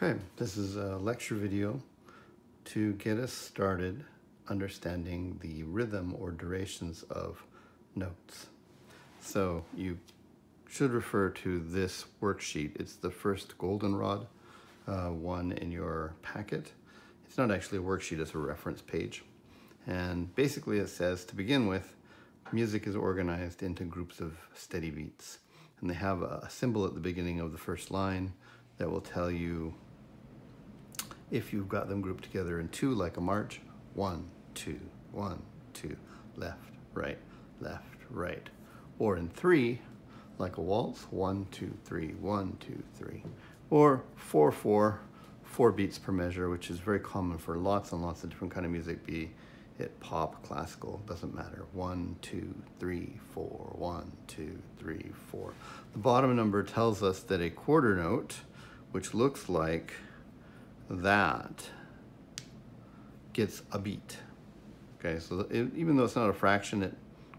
Okay, this is a lecture video to get us started understanding the rhythm or durations of notes. So you should refer to this worksheet. It's the first goldenrod uh, one in your packet. It's not actually a worksheet, it's a reference page. And basically it says, to begin with, music is organized into groups of steady beats. And they have a symbol at the beginning of the first line that will tell you if you've got them grouped together in two like a march, one, two, one, two, left, right, left, right. Or in three, like a waltz, one, two, three, one, two, three. Or four, four, four beats per measure, which is very common for lots and lots of different kind of music, be it pop, classical, doesn't matter. One, two, three, four, one, two, three, four. The bottom number tells us that a quarter note, which looks like that gets a beat. Okay, so it, even though it's not a fraction, it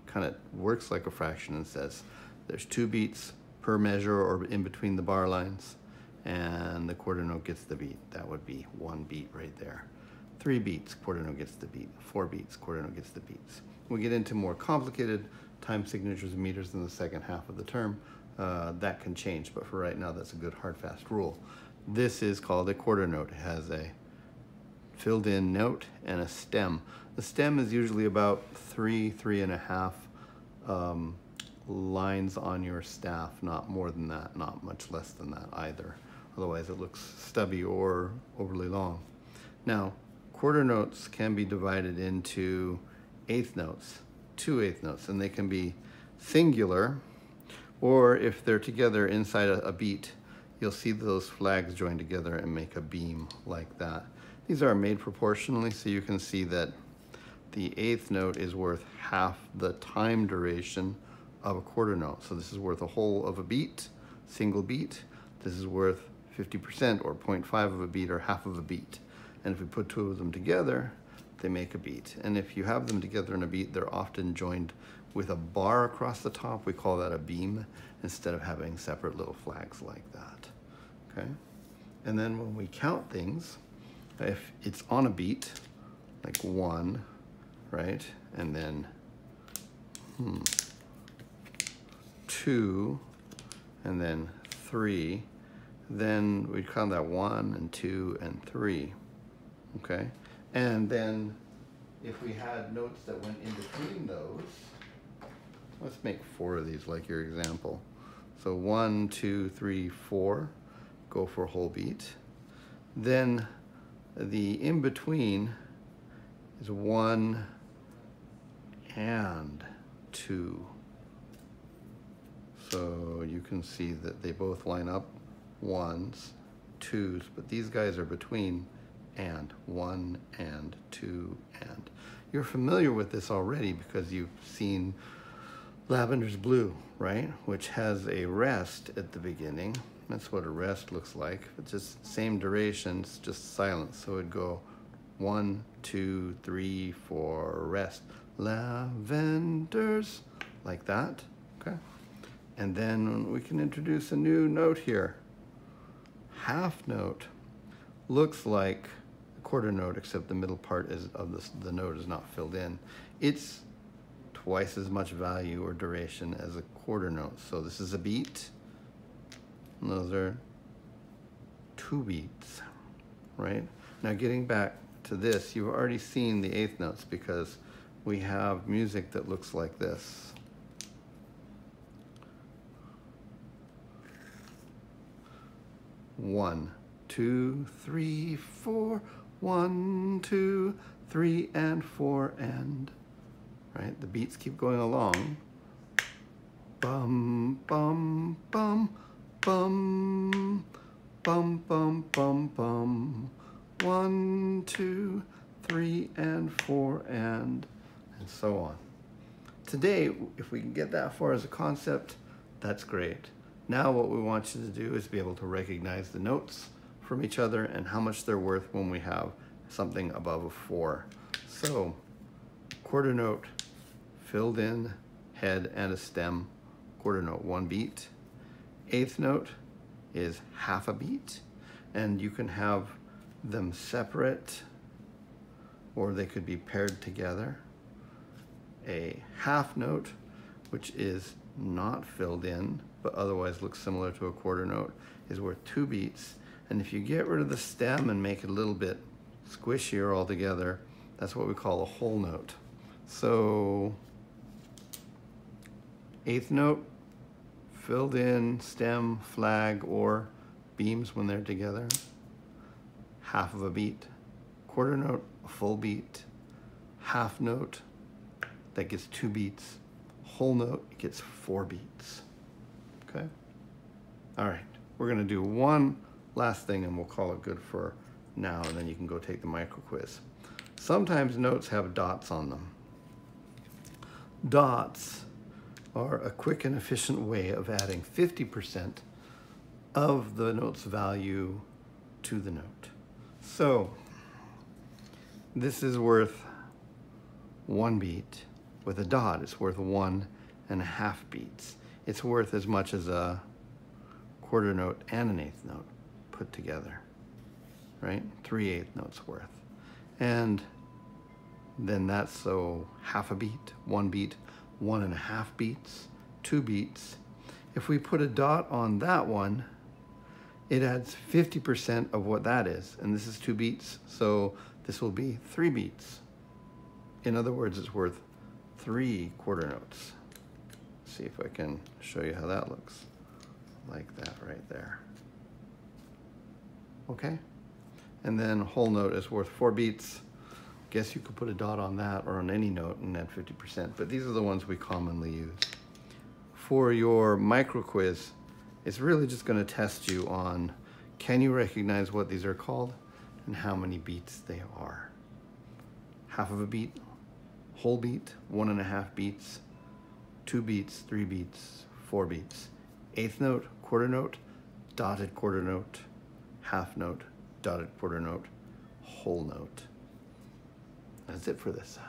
kind of works like a fraction and says there's two beats per measure or in between the bar lines, and the quarter note gets the beat. That would be one beat right there. Three beats, quarter note gets the beat. Four beats, quarter note gets the beats. we get into more complicated time signatures and meters in the second half of the term, uh, that can change, but for right now, that's a good hard fast rule. This is called a quarter note. It has a filled in note and a stem. The stem is usually about three, three and a half um, lines on your staff, not more than that, not much less than that either. Otherwise it looks stubby or overly long. Now, quarter notes can be divided into eighth notes, two eighth notes, and they can be singular, or if they're together inside a, a beat, you'll see those flags join together and make a beam like that. These are made proportionally, so you can see that the eighth note is worth half the time duration of a quarter note. So this is worth a whole of a beat, single beat. This is worth 50% or 0.5 of a beat or half of a beat. And if we put two of them together, they make a beat. And if you have them together in a beat, they're often joined with a bar across the top. We call that a beam instead of having separate little flags like that okay? And then when we count things, if it's on a beat, like one, right? And then hmm, two, and then three, then we count that one and two and three, okay? And then if we had notes that went in between those, let's make four of these like your example. So one, two, three, four go for a whole beat. Then the in-between is one and two. So you can see that they both line up ones, twos, but these guys are between and, one and, two and. You're familiar with this already because you've seen Lavender's Blue, right? Which has a rest at the beginning that's what a rest looks like. It's just same duration, it's just silence. So it'd go one, two, three, four, rest. Lavenders, like that, okay? And then we can introduce a new note here. Half note looks like a quarter note, except the middle part is of the, the note is not filled in. It's twice as much value or duration as a quarter note. So this is a beat, and those are two beats, right? Now getting back to this, you've already seen the eighth notes because we have music that looks like this. One, two, three, four, one, two, three, and four, and, right? The beats keep going along. Bum, bum, bum, Bum, bum, bum, bum, bum. One, two, three, and four, and, and so on. Today, if we can get that far as a concept, that's great. Now what we want you to do is be able to recognize the notes from each other and how much they're worth when we have something above a four. So, quarter note, filled in, head and a stem, quarter note, one beat, eighth note is half a beat, and you can have them separate or they could be paired together. A half note, which is not filled in, but otherwise looks similar to a quarter note, is worth two beats. And if you get rid of the stem and make it a little bit squishier altogether, that's what we call a whole note. So, eighth note, filled in, stem, flag, or beams when they're together, half of a beat. Quarter note, a full beat. Half note, that gets two beats. Whole note, it gets four beats. Okay? All right, we're gonna do one last thing and we'll call it good for now and then you can go take the micro quiz. Sometimes notes have dots on them. Dots are a quick and efficient way of adding 50% of the note's value to the note. So this is worth one beat. With a dot, it's worth one and a half beats. It's worth as much as a quarter note and an eighth note put together, right? Three eighth notes worth. And then that's so half a beat, one beat, one and a half beats, two beats. If we put a dot on that one, it adds 50% of what that is. And this is two beats, so this will be three beats. In other words, it's worth three quarter notes. Let's see if I can show you how that looks. Like that right there. Okay? And then whole note is worth four beats. Guess you could put a dot on that or on any note and add 50%, but these are the ones we commonly use. For your micro quiz, it's really just gonna test you on can you recognize what these are called and how many beats they are. Half of a beat, whole beat, one and a half beats, two beats, three beats, four beats. Eighth note, quarter note, dotted quarter note, half note, dotted quarter note, whole note. That's it for this.